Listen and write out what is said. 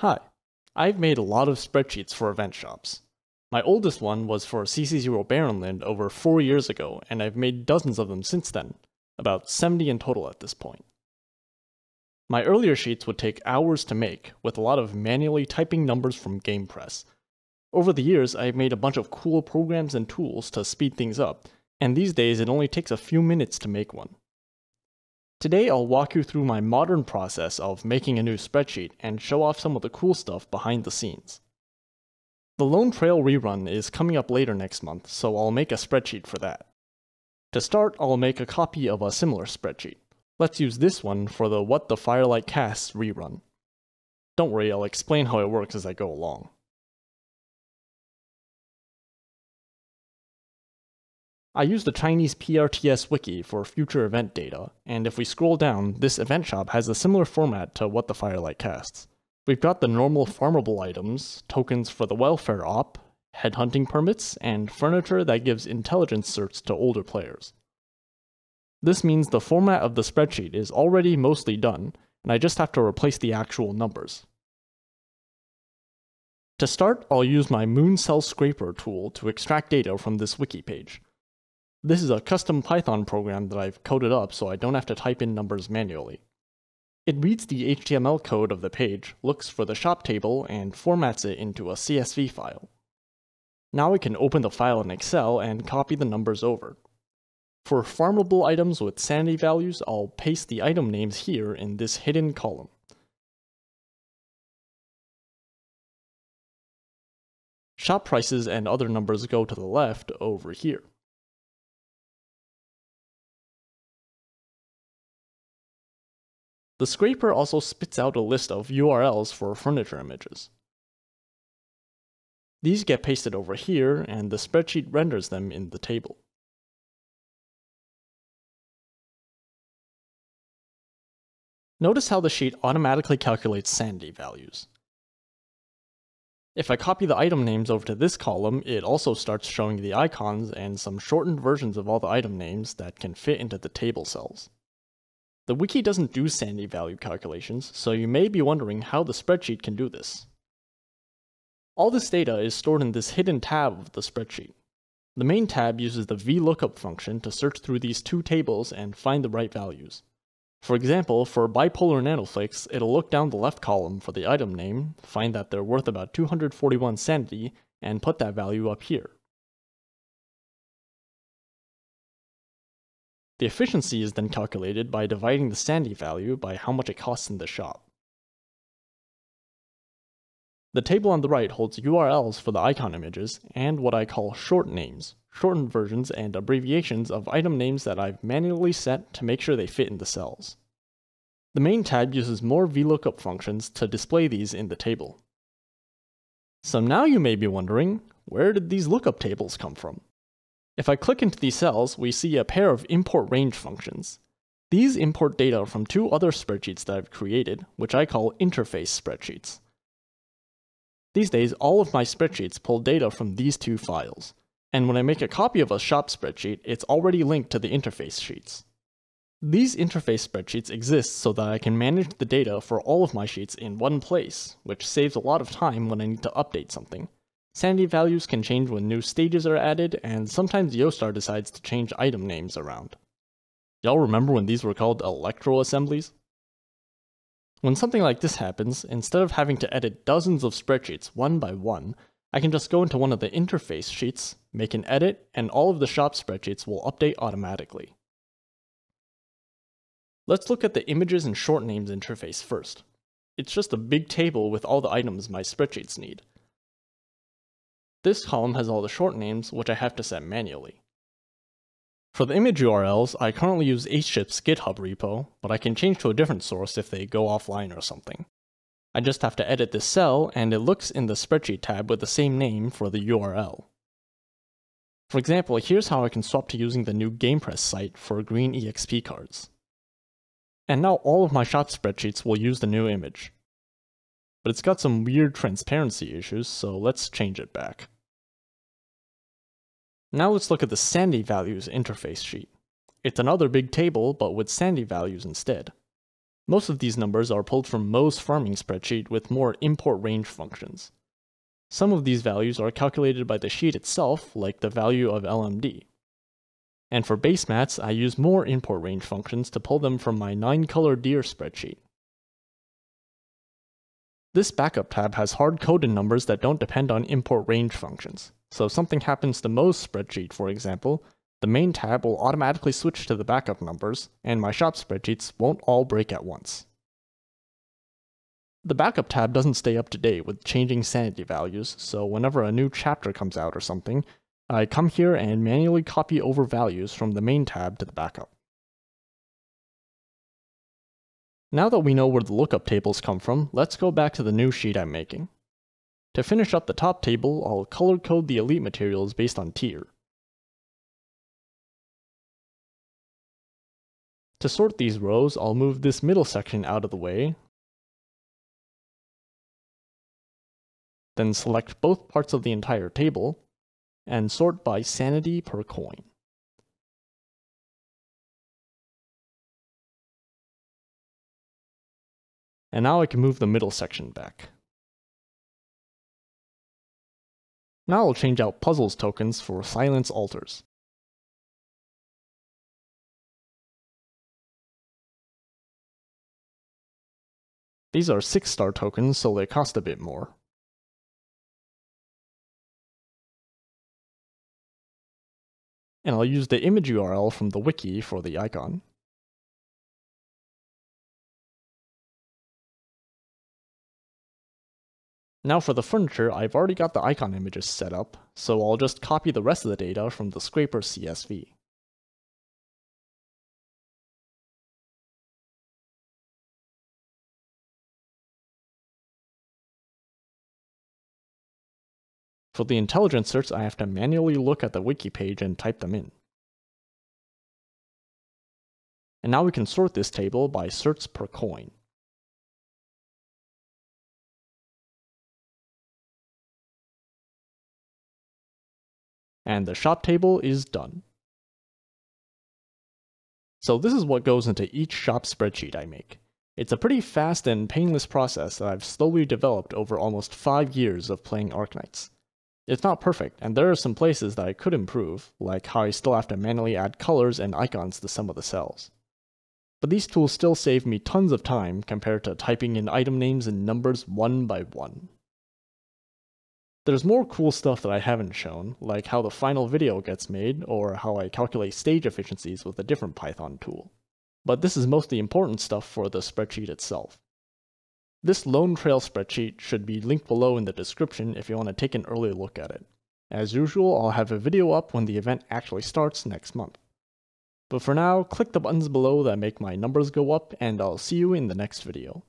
Hi, I've made a lot of spreadsheets for event shops. My oldest one was for CC0 Barrenland over 4 years ago, and I've made dozens of them since then, about 70 in total at this point. My earlier sheets would take hours to make, with a lot of manually typing numbers from GamePress. Over the years, I've made a bunch of cool programs and tools to speed things up, and these days it only takes a few minutes to make one. Today I'll walk you through my modern process of making a new spreadsheet and show off some of the cool stuff behind the scenes. The Lone Trail rerun is coming up later next month, so I'll make a spreadsheet for that. To start, I'll make a copy of a similar spreadsheet. Let's use this one for the What the Firelight Casts rerun. Don't worry, I'll explain how it works as I go along. I use the Chinese PRTS wiki for future event data, and if we scroll down, this event shop has a similar format to what the Firelight casts. We've got the normal farmable items, tokens for the welfare op, headhunting permits, and furniture that gives intelligence certs to older players. This means the format of the spreadsheet is already mostly done, and I just have to replace the actual numbers. To start, I'll use my Mooncell Scraper tool to extract data from this wiki page. This is a custom Python program that I've coded up so I don't have to type in numbers manually. It reads the HTML code of the page, looks for the shop table, and formats it into a CSV file. Now we can open the file in Excel and copy the numbers over. For farmable items with sanity values, I'll paste the item names here in this hidden column. Shop prices and other numbers go to the left over here. The scraper also spits out a list of URLs for furniture images. These get pasted over here, and the spreadsheet renders them in the table. Notice how the sheet automatically calculates sanity values. If I copy the item names over to this column, it also starts showing the icons and some shortened versions of all the item names that can fit into the table cells. The wiki doesn't do sanity value calculations, so you may be wondering how the spreadsheet can do this. All this data is stored in this hidden tab of the spreadsheet. The main tab uses the VLOOKUP function to search through these two tables and find the right values. For example, for bipolar nanoflakes, it'll look down the left column for the item name, find that they're worth about 241 sanity, and put that value up here. The efficiency is then calculated by dividing the sanity value by how much it costs in the shop. The table on the right holds URLs for the icon images and what I call short names, shortened versions and abbreviations of item names that I've manually set to make sure they fit in the cells. The main tab uses more VLOOKUP functions to display these in the table. So now you may be wondering, where did these lookup tables come from? If I click into these cells, we see a pair of import range functions. These import data from two other spreadsheets that I've created, which I call interface spreadsheets. These days, all of my spreadsheets pull data from these two files, and when I make a copy of a shop spreadsheet, it's already linked to the interface sheets. These interface spreadsheets exist so that I can manage the data for all of my sheets in one place, which saves a lot of time when I need to update something. Sanity values can change when new stages are added, and sometimes Yostar decides to change item names around. Y'all remember when these were called electro assemblies? When something like this happens, instead of having to edit dozens of spreadsheets one by one, I can just go into one of the interface sheets, make an edit, and all of the shop spreadsheets will update automatically. Let's look at the images and short names interface first. It's just a big table with all the items my spreadsheets need. This column has all the short names, which I have to set manually. For the image URLs, I currently use Aceship's GitHub repo, but I can change to a different source if they go offline or something. I just have to edit this cell, and it looks in the spreadsheet tab with the same name for the URL. For example, here's how I can swap to using the new GamePress site for green EXP cards. And now all of my shot spreadsheets will use the new image but it's got some weird transparency issues, so let's change it back. Now let's look at the sanity values interface sheet. It's another big table, but with sanity values instead. Most of these numbers are pulled from Moe's farming spreadsheet with more import range functions. Some of these values are calculated by the sheet itself, like the value of LMD. And for base mats, I use more import range functions to pull them from my 9-color deer spreadsheet. This backup tab has hard-coded numbers that don't depend on import range functions. So if something happens to Moe's spreadsheet, for example, the main tab will automatically switch to the backup numbers, and my shop spreadsheets won't all break at once. The backup tab doesn't stay up to date with changing sanity values, so whenever a new chapter comes out or something, I come here and manually copy over values from the main tab to the backup. Now that we know where the lookup tables come from, let's go back to the new sheet I'm making. To finish up the top table, I'll color code the elite materials based on tier. To sort these rows, I'll move this middle section out of the way, then select both parts of the entire table, and sort by sanity per coin. And now I can move the middle section back. Now I'll change out puzzles tokens for silence alters. These are 6 star tokens, so they cost a bit more. And I'll use the image URL from the wiki for the icon. Now for the furniture, I've already got the icon images set up, so I'll just copy the rest of the data from the scraper CSV. For the intelligent certs, I have to manually look at the wiki page and type them in. And now we can sort this table by certs per coin. And the shop table is done. So this is what goes into each shop spreadsheet I make. It's a pretty fast and painless process that I've slowly developed over almost 5 years of playing Arknights. It's not perfect, and there are some places that I could improve, like how I still have to manually add colors and icons to some of the cells. But these tools still save me tons of time compared to typing in item names and numbers one by one. There's more cool stuff that I haven't shown, like how the final video gets made, or how I calculate stage efficiencies with a different Python tool. But this is mostly important stuff for the spreadsheet itself. This Lone Trail spreadsheet should be linked below in the description if you want to take an early look at it. As usual, I'll have a video up when the event actually starts next month. But for now, click the buttons below that make my numbers go up, and I'll see you in the next video.